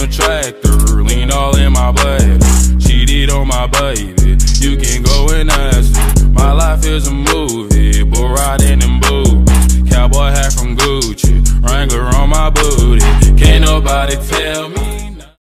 a tractor, lean all in my blood. Cheated on my baby, you can go and ask me. My life is a movie, bull riding and boobies. Cowboy hat from Gucci, Wrangler on my booty. Can't nobody tell me.